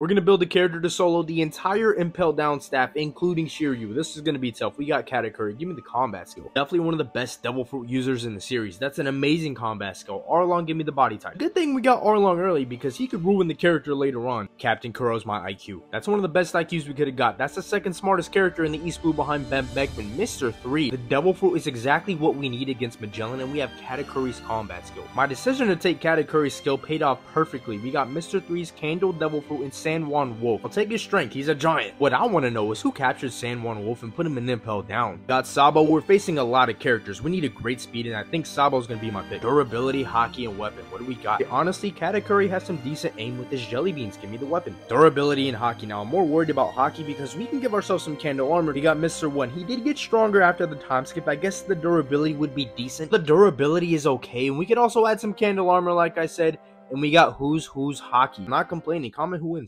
We're going to build a character to solo the entire Impel Down staff, including Shiryu. This is going to be tough. We got Katakuri. Give me the combat skill. Definitely one of the best Devil Fruit users in the series. That's an amazing combat skill. Arlong, give me the body type. Good thing we got Arlong early because he could ruin the character later on. Captain Kuro's my IQ. That's one of the best IQs we could have got. That's the second smartest character in the East Blue behind Benn Beckman. Mr. 3. The Devil Fruit is exactly what we need against Magellan, and we have Katakuri's combat skill. My decision to take Katakuri's skill paid off perfectly. We got Mr. 3's Candle Devil Fruit and San Juan Wolf. I'll take his strength, he's a giant. What I want to know is who captured San Juan Wolf and put him in Impel down. Got Sabo, we're facing a lot of characters. We need a great speed, and I think Sabo's gonna be my pick. Durability, haki, and weapon. What do we got? Honestly, Katakuri has some decent aim with his jelly beans. Give me the weapon. Durability and haki. Now, I'm more worried about haki because we can give ourselves some candle armor. We got Mr. 1. He did get stronger after the time skip. I guess the durability would be decent. The durability is okay, and we could also add some candle armor, like I said. And we got who's who's haki. I'm not complaining. Comment who wins.